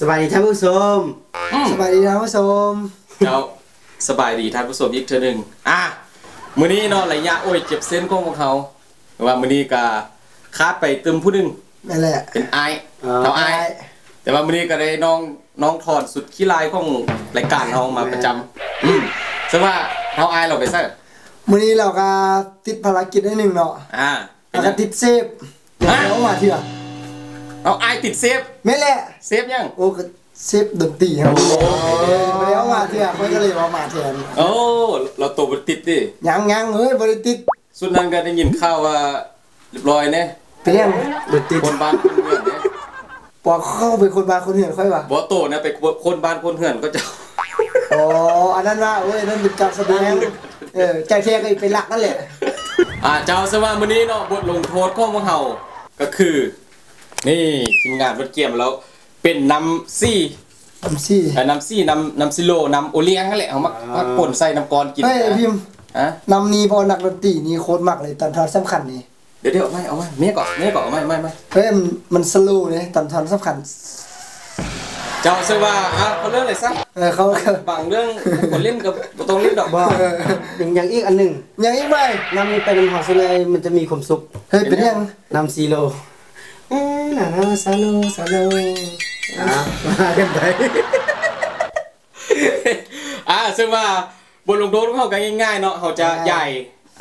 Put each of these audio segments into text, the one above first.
สบายดีท่านผู้ชมสบายดีนะผู้ชมเจ้าสบายดีท่านผู้ชมอีกเทื่อหนึงอะมื้อนี้เนาะระยะโอ้ยเจ็บเส้นของพวกเขาว่ามื้อนี้ก็คาดไปตึมผู้หนึงนั่นแหละเป็นไอายเท่าไอายแต่ว่ามื้อนี้ก็ได้น้องน้องถอดสุดขี้ลายของรายการเฮามาประจำอืมซึ่งว่าเฮาอายเราไปซะมื้อนี้เราก็ติดภารกิจได้หนึ่งเนาะอ่าเป็แล้นวก็ติดเซฟเดี๋ยวเอามาเถอะ เอาอายติดเซฟไม่แหละเซฟยังโอ้ก็เซฟดนตรีครับเออไม่ได้เอามาเถอะเพิ่นก็เลยเอามาแทนโอ้เราตัวบ่ติดดิยังยังเฮ้ยบ่ได้ติดสุดนั้นก็ได้ยินข่าวว่าเรียบร้อยแน่เป็นยังรถติดคนบ้านคนเฮือนเนี่ยปอกเข้าไปคนบาคนเหือนค่อยว่ะบ่โตนะไปคนบ้านคนเฮือนก็จะอ๋ออันนั้นว่าเอ้ยนั่นเป็นการแสดงเออใจแท้ก็เป็นหลักนั่นแหละอ่าเจ้าสว่ามื้อนี้เนาะบทลงโทษของพวกเฮาก็คือ นี่ทีมงานรถเกียมแล้วเป็นน้ำซี่ทำซี่เอ่อน้ำซี่น้ำน้ำซิโลน้ำโอเลี้ยงนั่นแหละเอามามาป่นใส่น้ำกรกินเฮ้ยพิมพ์ฮะนำนี้พอนักดนตรีนี่โคตรมากเลยตอนทอนสำคัญนี่เดี๋ยวเดี๋ยวเอาไม่เอาไม่เมียก่อนเมียก่อนเอาไม่ไม่ไม่เฮ้ยมันมันสโลว์เลยตอนทอนสำคัญเจ้าสว่าอะเขาเรื่องอะไรซะเออเขาเขาบางเรื่องคนเล่นกับบ่ต้องเล่นดอกบ่อย่างอย่างอีกอันหนึ่งยังอีกไหมนำไปนำหอสเลยมันจะมีความสุขเฮ้ยเป็นยังนำซีโล เอ้ยน่ารักซาโลซาโลอะมากันไปอ่าซึ่งว่าบทลงโทษของเขาก็ง่ายๆเนาะเขาจะใหญ่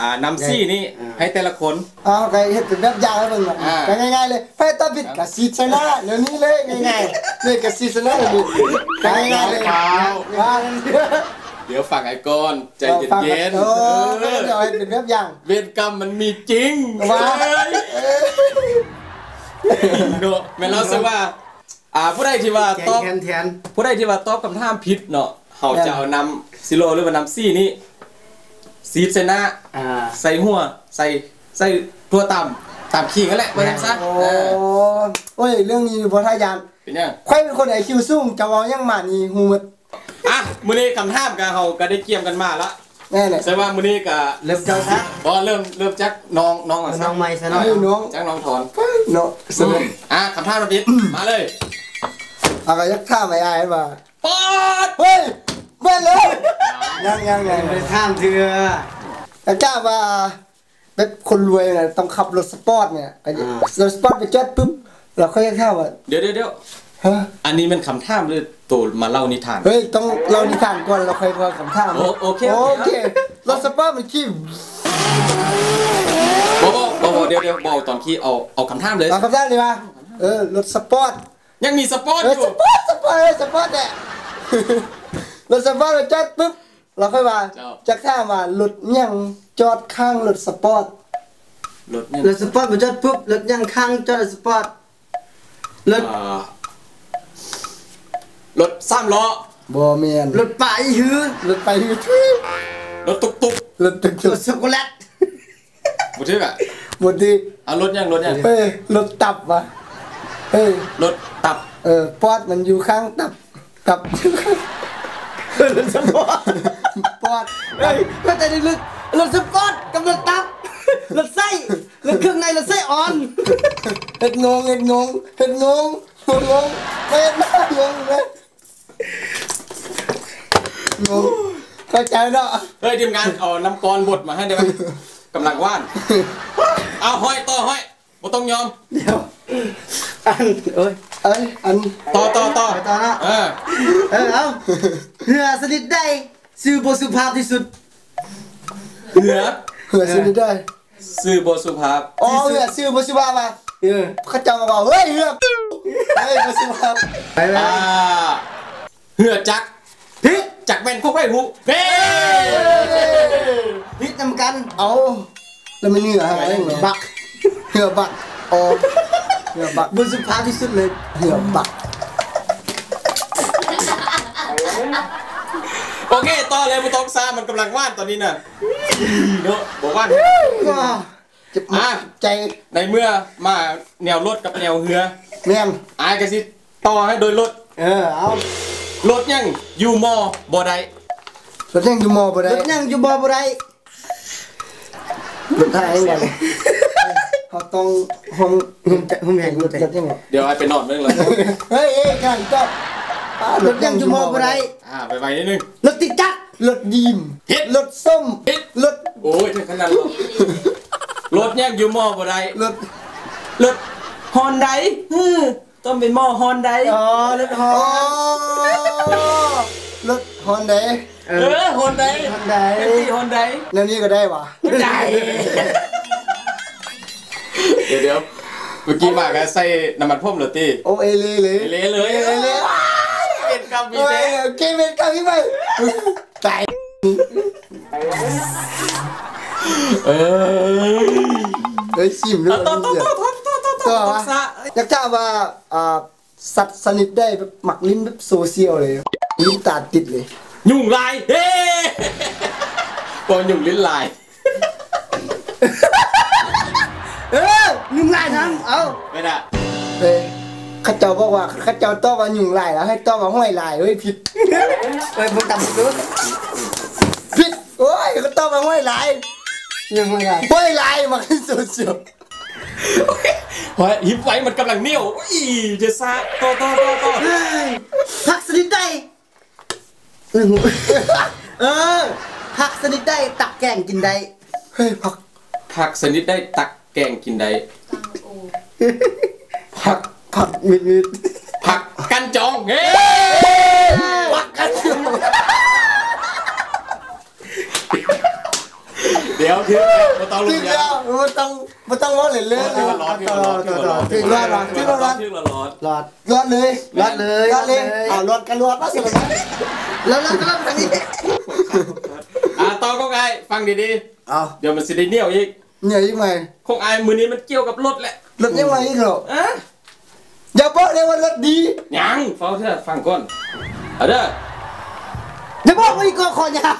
อ่าน้ำซี่นี่ให้แต่ละคนอ๋อไก่เห็ดเป็นแบบยาวให้เบิ่งหน่อยอ่าก็ง่ายๆเลยไฟตาบิดกับซีชนะเดี๋ยวนี้เลยง่ายๆนี่กับซีชนะเลยก็ง่ายๆเลยว่าเดี๋ยวฟังไอ้ก้อนใจเย็นเออๆเดี๋ยวให้เป็นแบบอย่าง เวรกรรมมันมีจริงว่า เนอะแม่นเราสึกว่า อ่าผู้ใดที่ว่าแทตนอบแทนแทนผู้ใดที่ว่าตอบคำถามผิดเนาะเขาจะเอานำซิโลหรือว่านำซี่นี่ซีดใส่หน้าอ่าใส่หัว ใส่ใส่ทั่วต่ำต่ำขี้กันแหละมาจังซะโอ้เออโอ้ยเรื่องนี้พอท่ายานเป็นยังใครเป็นคนไอคิวสูงจะเว้ายังมานี่ฮู้หมดอะมื้อนี้คำถามกันเฮาก็ได้เกี่ยมกันมาละ แน่เลยแสดงว่ามื้อนี้ก็เริ่มเจ้าซะบ่เริ่มเริ่มจากน้องน้องก่อนน้ซะองใหม่ซะหน่อยให้น้องจากน้องถอนเนาะสนุกอะคำถามเราผิดมาเลยเอาก็ยักท่าไม่อายว่าปอดเฮ้ยแม่นเลยยังยังยังไปท่ามเถื่อแต่กล้าว่าแบบคนรวยนะต้องขับรถสปอร์ตเนี่ยไปอ่ารถสปอร์ตไปจอดปุ๊บเราค่อยเข้าว่าเดี๋ยวเดี๋ยวเดี๋ยวฮะ อันนี้มันคำถามหรือตัวมาเล่านิทาน เฮ้ย ต้องเรานิทานก่อนเราค่อยว่าคำถามโอโอเค โอโอเคเครถสปอร์ตมันขี้บ่บ่บ่บ่เดี๋ยวเดี๋ยวบอกตอนที่เอาเอาคำถามเลยเอาคำถามเลยว่าเออรถสปอร์ตยังมีสปอร์ตเอออยู่สปอร์ตสปอร์ตเออสปอร์ตเนี่ยรถสปอร์ตไปจอดปุ๊บเราค่อยว่าจะข้ามว่ารถยังจอดข้างรถสปอร์ตรถเนี่ยรถสปอร์ตมาจอดปุ๊บรถยังข้างจอดสปอร์ตรถอ่า รถสามล้อบ่แม่นรถป่าอีหือรถไปที่ทุยรถตุกตุกรถตึกรถช็อกโกแลตบ่ถึกอะหมดที่เอารถยังรถยังเฮ้ยรถตับวะเฮ้ยรถตับเออปอดมันอยู่ข้างตับตับรถสปอร์ตปอดเฮ้ยก็ใจลึกๆรถสปอร์ตกับรถตับรถไส้รถเครื่องในรถไส้อ่อนเฮ็ดงงเฮ็ดงงเฮ็ดงงงงงงไม่เฮ็ดหน้างงเลย งงเข้าใจเนาะเฮ้ยทีมงานเอาน้ำกรบดมาให้ได้ไหมกำลังว่าน เอาห้อยต่อห้อยบ่ต้องยอม เดี๋ยวอันเอ้ยเอ้ยอันต่อต่อต่อไปต่อนะเออเออเอาเหือสนิทได้สื่อบทสุภาพที่สุดเหนือเหือซื้อได้ซื่อบทสุภาพอ๋อเหือซื้อบ่สิว่ามาเออเขาจำมาบอกเฮ้ยเหือเฮ้ยบ่สิว่าไปไปอ่าเหือจัก พิษจักแม่นพวกไผ่หูเฮ้พิษนำกัน เอาแล้วมันเหนืออะไรเหรอบักเหือบักอ๋อเหือบักบทสุภาพที่สุดเลยเหือบักโอเคต่อเลยบ่ต้องซ่ามันกำลังว่านตอนนี้น่ะเนอะบ่ว่านว้าเจ็บอะใจในเมื่อมาแนวรถกับแนวเหือแม่นอายก็สิต่อให้โดยรถเออเอา รถยังอยู่มอบ่ได้รถยังอยู่มอบ่รได้ถยังอยู่บ่บ่ได้รถไทยไงเขาต้องห้องหุ่มจะหุ่มแห่งรถรถยังไงเดี๋ยวไอ้ไปนอนเรื่องเลยเฮ้ยเอ้ยกันก็รถยังอยู่มอบ่ได้อ่าไปไปนิดนึงรถติดจักรรถยีมเฮ็ดรถส้มเฮ็ดรถโอ้ยถึงขนาดนั้นรถยังอยู่มอบ่ได้รถรถฮอนไดฮึต้องเป็นหม้อฮอนไดอ๋อรถฮออ๋อ รถฮอนไดเออฮอนไดฮอนไดเป็นตีฮอนไดแล้วนี่ก็ได้วะได้เดี๋ยวเดี๋ยวเมื่อกี้มาก็ใส่น้ำมันพ่มเหรอตีโอเอเลยเลยเละเลยเละเลยเป็นกำมีโอ้ยเด้เกมเป็นกับพี่ไปตายเออเฮ้ยชิมด้วยต่อต่อต่อต่อต่อต่อต่อต่อวะซะอยากทราบว่าอ่า สัตว์สนิทได้แบบหมักลิ้นแบบโซเชียลเลยลิ้นตาติดเลย ยุ่งลายเฮ้ปอนยุ่งลิ้นลาย เออนุ่มลายทั้งเอาไม่ได้เฮ้ยเข้าเจ้าบอกว่าเข้าเจ้าตอบว่าหยุ่งลายแล้ว ให้ตอบว่าห้อยลายเฮ้ยผิดเอ้ยมึงตำดูผิดโอ้ยเขาตอบว่าห้อยลายยังไม่ได้ห้อยลายมาขึ้นโซเชียล เฮ้ยหิบไว้มันกำลังเหนียวอีจะซะต่อต่อต่อต่อพักสนิทได้เออพักสนิทได้ตักแกงกินได้เฮ้ยผักผักชนิดได้ตักแกงกินได้ผักผักมิดมิดผักกันจองเฮ้ ผักกันอยู่ เดี๋ยวถึงมาต้องจลุริงงยาแล้วมันต้องมันต้องร้อนเลยเลยที่ว่าร้อนที่ว่าร้อนที่ว่าร้อนถึงร้อนถึงร้อนที่ว่าร้อนหลอดร้อนเลยร้อนเลยร้อนเลยร้อนเลยเอาร้อนกันร้อนมาสิละแล้วแล้วก็ทางนี้อะต่อก็ไงฟังดีเอาๆเดี๋ยวมันสิได้เหนียวอีกเนี่ยยังไงคงอายมือนี้มันเกี่ยวกับรถแหละรถยังไงอีกเหรออะอย่าบอกเลยว่ารถดียังฟังเถอะฟังก่อนเอาเด้อเดี๋ยวบอกว่าอีกก็คอยาว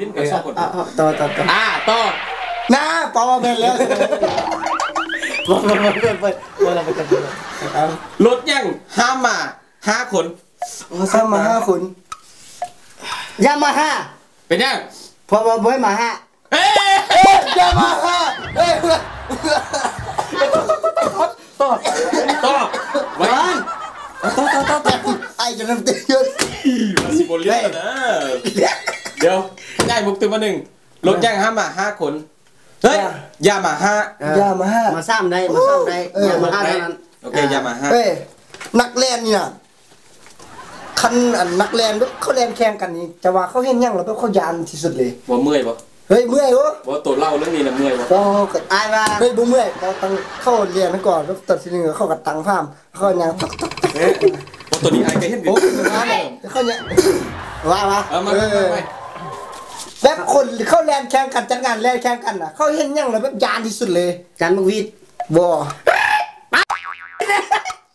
กินกับสองคนอะอะต่อต่อต่ออะต่อนะปอเป็นแล้วบอกบอกบอกเปิดเปิดเปิดเราไปกันเปิดเอารถยังห้ามมาห้าคนสร้างมาห้าคนยามาฮ่าเป็นยังพอมาบ่อยมาฮ่าเฮ้ยเอ๊ะอย่ามาห้าเอ้ยต่อต่อไว้ต่อต่อต่อต่อไอ้จะน้ำเตี้ยมาสิบนเรื่องนะเดี๋ยว ง่ายมุกตึงมาหนึ่งรถยังห้ามมาห้าคนเฮ้ยยามาห้าอย่ามาห้ามาซ้ำได้มาซ้ำได้ยามาฮ่าเท่านั้นโอเคยามาห้าเอ้ยนักเล่นเนี่ยคันอันนักเล่นเขาเล่นแข่งกันนี่จะว่าเขาเห็นยังหรือเขายานที่สุดเลยบ่เมื่อยบ่เฮ้ยเมื่อยวะบ่ตัวเล่าเรื่องนี้นะเมื่อยบ่พอก็อายว่าเฮ้ยบุ้มเมื่อยเราต้องเข้าเรียนก่อนแล้วตัดสินเงินเข้ากับตังค์พามเข้ายังตักตักเอ๊ะบ่ตัวนี้ไอ้ก็เห็นดิโอ้ยงานเลยเข้ายังว่าว่าเออมามามา แบบคนเข้าแลนแข่งกันจัดงานแลนแข่งกันน่ะ เขาเห็นยังเลยแบบยานที่สุดเลยจันมังวีดบ่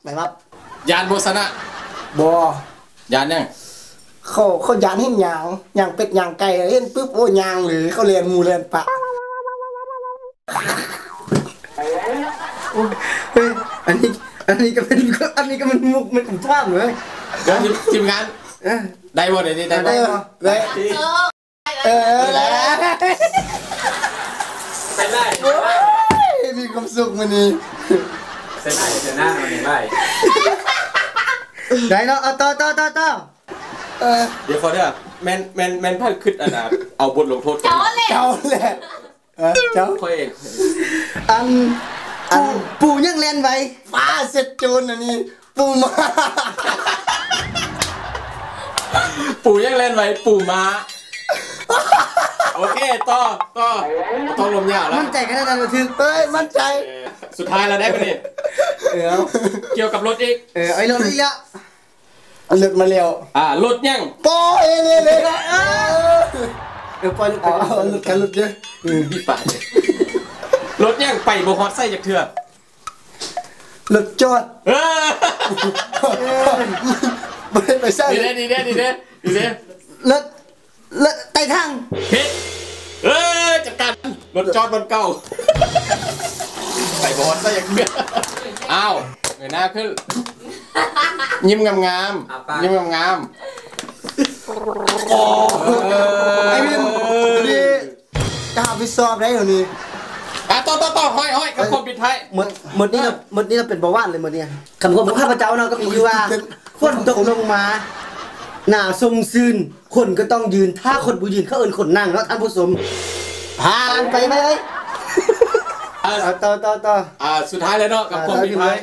ไปครับยานโบสนะบ่ยานยังเขาเขายานเห็นยางยางเป็ดยางไก่เห็นปุ๊บโอ้ยางหรือเขาเรียนหมูเรียนปะเฮ้ยอันนี้อันนี้ก็เป็นอันนี้ก็เป็นมุกเป็นของท่ามเลยเดี๋ยวทีมงานเออได้บ่เดี๋ยวนี้ได้บ่ได้ปะได้ เออแล้วใส่ได้โอ้ยมีความสุขมันนี่ใส่ได้ใส่หน้ามันได้ได้เนาะเอาต่อต่อต่อต่อเออเดี๋ยวขอเด้อแม่นแม่นแม่นพ่อคิดอันน่ะเอาบทลงโทษกัน cháu lên เจ้าแหละเออเจ้าค่อยเองอันอันปู่ยังเล่นไว้ฟ้าเสร็จโจรอันนี้ปูมา ปู่ยังเล่นไว้ปู่ม้า โอเคต่อต่อต้องลมยาวแล้วมั่นใจขนาดนั้นบ่ถึงเฮ้ยมั่นใจเออสุดท้ายเราได้ปะนี่เออเอาเกี่ยวกับรถอีกเออไอ้รถอีกแล้วเลือกมาเร็วอ่ารถยังปอเอเลยเลยเออเออปล่อยลูกไปเอาเอาหลุดกันหลุดเยอะพี่ป่าดรถยังไปบ่ฮอดไส้จากเถื่อหลุดจอดเออไม่ได้ไปใช่ดีเด้ดีเด้ดีเด้ดีเด้รถรถไต่ทางเฮ้เออจัดกา รรถจอดบนเก่าไปบ่ฮอดไส้จากเถื่ออ้าวเงยหน้าขึ้น ยิ้มงามๆยิ้มงามๆโอ้ไอ้บิมนี่จะหาไปสอบได้เหรอนี่อะต่อต่อต่อห้อยห้อยกับคนปิดท้าย หมดหมดนี่เราหมดนี่เราเป็นเบาหวานเลยหมดเนี่ยคำพูดของข้าพเจ้าเนาะก็มีอยู่ว่าฝนตกลงมา หน้าทรงซึนคนก็ต้องยืน ถ้าคนบูยืนเขาเอินคนนั่งเนาะท่านผู้ชม ผ่านไปไหมเอ้ยอะเอาต่อต่อต่ออ่าสุดท้ายแล้วเนาะกับคนปิดท้าย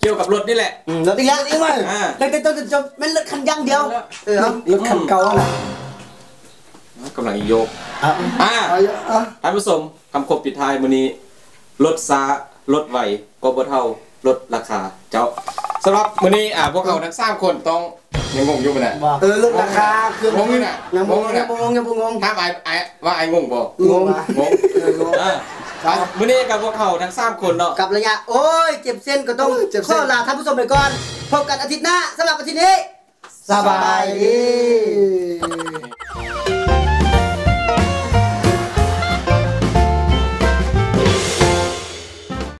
เกี่ยวกับรถนี่แหละอืมแล้วอีกแล้วอีกไหมอ่าตั้งแต่ต้นจนจบไม่เลิกคันย่างเดียวเออเอารถคันเก่าน่ะกำลังโยกเอาอ่าเอาอยู่เอาท่านผู้ชมคำคมปิดท้ายมื้อนี้ลดซารถไวก็บ่เท่าลดราคาเจ้าสำหรับมื้อนี้อ่าพวกเราทั้งสามคนต้อง ยังงงอยู่บ่น่ะบอกเออลดราคาคืองงอยู่น่ะยังงบงงอยู่ยัน่ะงบงยังบงงถ้ามไอ้ไอ้ว่าไอ้งงบ่งงงงเอองงอ่าครับมื้อนี้กับพวกเขาทั้งสามคนเนาะกับระยะโอ้ยเจ็บเส้นก็ต้องเจ็บขเส้อนลาท่านผู้ชมไปก่อนพบกันอาทิตย์หน้าสำหรับอาทิตย์นี้สบายดี